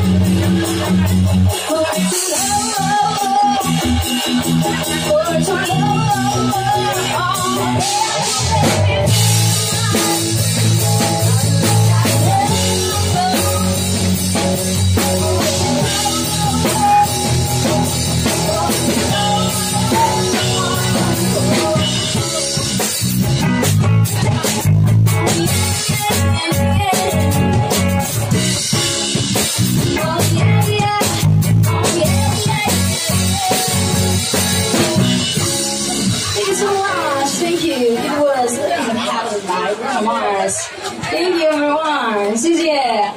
Oh, oh, oh. Thank you. It was a happy night from. Thank you, everyone. you.